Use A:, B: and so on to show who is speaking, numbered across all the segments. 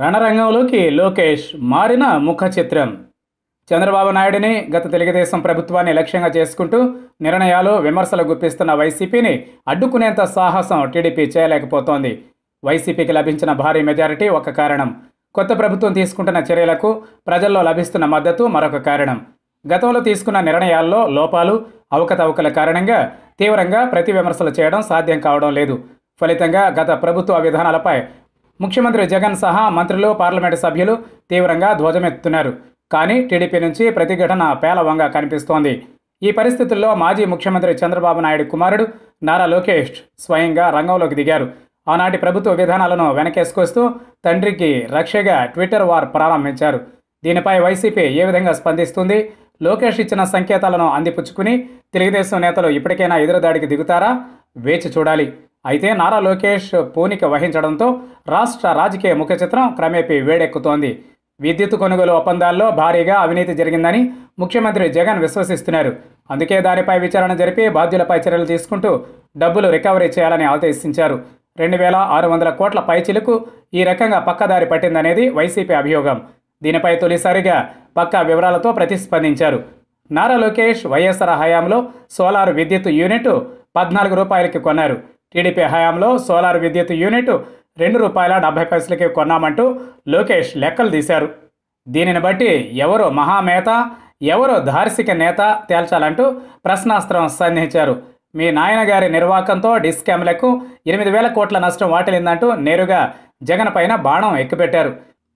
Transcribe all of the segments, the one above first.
A: రణరంగంలోకి లోకేష్ మారిన ముఖ చిత్రం. చంద్రబాబు నాయుడిని గత తెలుగుదేశం ప్రభుత్వాన్ని లక్ష్యంగా చేసుకుంటూ నిర్ణయాలు విమర్శలు గుప్పిస్తున్న వైసీపీని అడ్డుకునేంత సాహసం టీడీపీ చేయలేకపోతోంది. వైసీపీకి లభించిన భారీ మెజారిటీ ఒక కారణం. కొత్త ప్రభుత్వం తీసుకుంటున్న చర్యలకు ప్రజల్లో లభిస్తున్న మద్దతు మరొక కారణం. గతంలో తీసుకున్న నిర్ణయాల్లో లోపాలు అవకతవకల కారణంగా తీవ్రంగా ప్రతి విమర్శలు చేయడం సాధ్యం కావడం లేదు. ఫలితంగా గత ప్రభుత్వ విధానాలపై ముఖ్యమంత్రి జగన్ సహా మంత్రులు పార్లమెంటు సభ్యులు తీవ్రంగా ధ్వజమెత్తుతున్నారు. కానీ టీడీపీ నుంచి ప్రతిఘటన పేలవంగా కనిపిస్తోంది. ఈ పరిస్థితుల్లో మాజీ ముఖ్యమంత్రి చంద్రబాబు నాయుడు కుమారుడు నారా లోకేష్ స్వయంగా రంగంలోకి దిగారు. ఆనాటి ప్రభుత్వ విధానాలను వెనకేసుకొస్తూ తండ్రికి రక్షగా ట్విట్టర్ వార్ ప్రారంభించారు. దీనిపై వైసీపీ ఏ విధంగా స్పందిస్తుంది? లోకేష్ ఇచ్చిన సంకేతాలను అందిపుచ్చుకుని తెలుగుదేశం నేతలు ఇప్పటికైనా ఎదురుదాడికి దిగుతారా? వేచి చూడాలి. అయితే నారా లోకేష్ పూనిక వహించడంతో రాష్ట్ర రాజకీయ ముఖ చిత్రం క్రమేపీ వేడెక్కుతోంది. విద్యుత్ కొనుగోలు ఒప్పందాల్లో భారీగా అవినీతి జరిగిందని ముఖ్యమంత్రి జగన్ విశ్వసిస్తున్నారు. అందుకే దానిపై విచారణ జరిపి బాధ్యులపై చర్యలు తీసుకుంటూ డబ్బులు రికవరీ చేయాలని ఆదేశించారు. రెండు వేల ఆరు వందల కోట్ల పైచిలకు ఈ రకంగా పక్కదారి పట్టిందనేది వైసీపీ అభియోగం. దీనిపై తొలిసారిగా పక్కా వివరాలతో ప్రతిస్పందించారు. నారా లోకేష్ వైఎస్ఆర్ హయాంలో సోలార్ విద్యుత్ యూనిట్ పద్నాలుగు రూపాయలకి కొన్నారు. టీడీపీ హయాంలో సోలార్ విద్యుత్ యూనిట్ రెండు రూపాయల డెబ్బై పైసలకి కొన్నామంటూ లోకేష్ లెక్కలు తీశారు. దీనిని బట్టి ఎవరు మహామేత ఎవరో దార్శిక నేత తేల్చాలంటూ ప్రశ్నాస్త్రం సంధించారు. మీ నాయనగారి నిర్వాకంతో డిస్కామ్లకు ఎనిమిది వేల కోట్ల నష్టం వాటిల్లిందంటూ నేరుగా జగన్ పైన బాణం ఎక్కుపెట్టారు.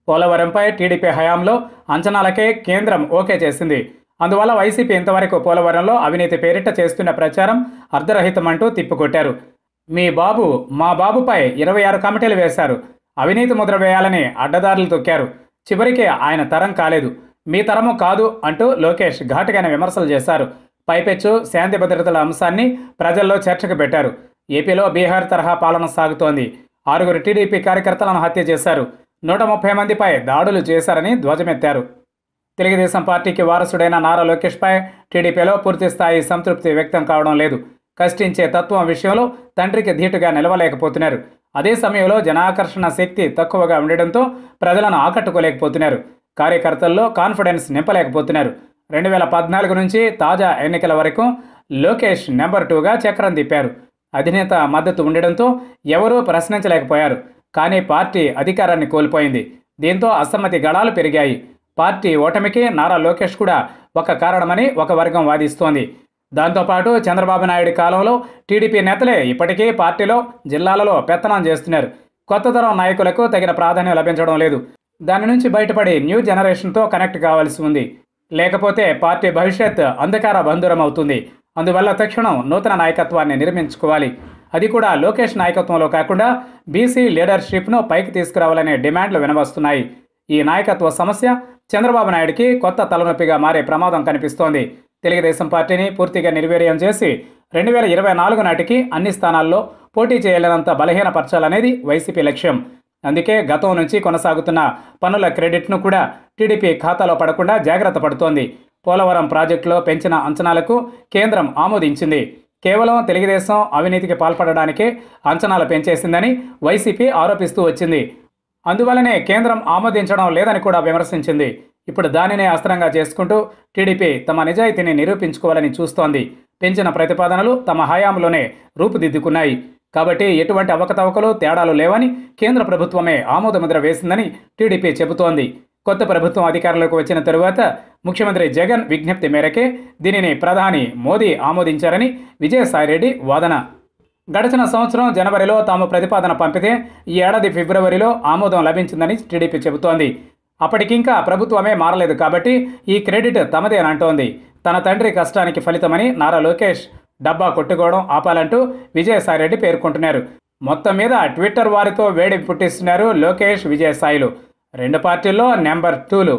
A: పోలవరంపై టీడీపీ హయాంలో అంచనాలకే కేంద్రం ఓకే చేసింది. అందువల్ల వైసీపీ ఇంతవరకు పోలవరంలో అవినీతి పేరిట చేస్తున్న ప్రచారం అర్ధరహితమంటూ తిప్పికొట్టారు. మీ బాబు మా బాబుపై ఇరవై ఆరు కమిటీలు వేశారు. అవినీతి ముద్ర వేయాలని అడ్డదారులు తొక్కారు. చివరికి ఆయన తరం కాలేదు. మీ తరము కాదు అంటూ లోకేష్ ఘాటుగానే విమర్శలు చేశారు. పైపెచ్చు శాంతి భద్రతల అంశాన్ని ప్రజల్లో చర్చకు పెట్టారు. ఏపీలో బీహార్ తరహా పాలన సాగుతోంది. ఆరుగురు టీడీపీ కార్యకర్తలను హత్య చేశారు. నూట ముప్పై మందిపై దాడులు చేశారని ధ్వజమెత్తారు. తెలుగుదేశం పార్టీకి వారసుడైన నారా లోకేష్పై టీడీపీలో పూర్తిస్థాయి సంతృప్తి వ్యక్తం కావడం లేదు. కష్టించే తత్వం విషయంలో తండ్రికి ధీటుగా నిలవలేకపోతున్నారు. అదే సమయంలో జనాకర్షణ శక్తి తక్కువగా ఉండడంతో ప్రజలను ఆకట్టుకోలేకపోతున్నారు. కార్యకర్తల్లో కాన్ఫిడెన్స్ నింపలేకపోతున్నారు. రెండు వేల పద్నాలుగు నుంచి తాజా ఎన్నికల వరకు లోకేష్ నెంబర్ టూగా చక్రం తిప్పారు. అధినేత మద్దతు ఉండడంతో ఎవరూ ప్రశ్నించలేకపోయారు. కానీ పార్టీ అధికారాన్ని కోల్పోయింది. దీంతో అసమ్మతి గళాలు పెరిగాయి. పార్టీ ఓటమికి నారా లోకేష్ కూడా ఒక కారణమని ఒక వర్గం వాదిస్తోంది. దాంతోపాటు చంద్రబాబు నాయుడు కాలంలో టీడీపీ నేతలే ఇప్పటికీ పార్టీలో జిల్లాలలో పెత్తనం చేస్తున్నారు. కొత్త తరం నాయకులకు తగిన ప్రాధాన్యం లభించడం లేదు. దాని నుంచి బయటపడి న్యూ జనరేషన్తో కనెక్ట్ కావాల్సి ఉంది. లేకపోతే పార్టీ భవిష్యత్ అంధకార బంధురం అవుతుంది. అందువల్ల తక్షణం నూతన నాయకత్వాన్ని నిర్మించుకోవాలి. అది కూడా లోకేష్ నాయకత్వంలో కాకుండా బీసీ లీడర్షిప్ను పైకి తీసుకురావాలనే డిమాండ్లు వినవస్తున్నాయి. ఈ నాయకత్వ సమస్య చంద్రబాబు నాయుడికి కొత్త తలనొప్పిగా మారే ప్రమాదం కనిపిస్తోంది. తెలుగుదేశం పార్టీని పూర్తిగా నిర్వీర్యం చేసి రెండు వేల ఇరవై నాలుగు నాటికి అన్ని స్థానాల్లో పోటీ చేయలేనంత బలహీనపరచాలనేది వైసీపీ లక్ష్యం. అందుకే గతం నుంచి కొనసాగుతున్న పనుల క్రెడిట్ను కూడా టీడీపీ ఖాతాలో పడకుండా జాగ్రత్త పడుతోంది. పోలవరం ప్రాజెక్టులో పెంచిన అంచనాలకు కేంద్రం ఆమోదించింది. కేవలం తెలుగుదేశం అవినీతికి పాల్పడడానికే అంచనాలు పెంచేసిందని వైసీపీ ఆరోపిస్తూ వచ్చింది. అందువలనే కేంద్రం ఆమోదించడం లేదని కూడా విమర్శించింది. ఇప్పుడు దానినే అస్త్రంగా చేసుకుంటూ టీడీపీ తమ నిజాయితీని నిరూపించుకోవాలని చూస్తోంది. పెంచిన ప్రతిపాదనలు తమ హయాంలోనే రూపుదిద్దుకున్నాయి. కాబట్టి ఎటువంటి అవకతవకలు తేడాలు లేవని కేంద్ర ప్రభుత్వమే ఆమోదముద్ర వేసిందని టీడీపీ చెబుతోంది. కొత్త ప్రభుత్వం అధికారంలోకి వచ్చిన తరువాత ముఖ్యమంత్రి జగన్ విజ్ఞప్తి మేరకే దీనిని ప్రధాని మోదీ ఆమోదించారని విజయసాయిరెడ్డి వాదన. గడిచిన సంవత్సరం జనవరిలో తాము ప్రతిపాదన పంపితే ఈ ఏడాది ఫిబ్రవరిలో ఆమోదం లభించిందని టీడీపీ చెబుతోంది. అప్పటికింకా ప్రభుత్వమే మారలేదు కాబట్టి ఈ క్రెడిట్ తమదేనంటోంది తన తండ్రి కష్టానికి ఫలితమని నారా లోకేష్ డబ్బా కొట్టుకోవడం ఆపాలంటూ విజయసాయిరెడ్డి పేర్కొంటున్నారు. మొత్తం మీద ట్విట్టర్ వారితో వేడి పుట్టిస్తున్నారు లోకేష్ విజయసాయిలు. రెండు పార్టీల్లో నెంబర్ టూలు.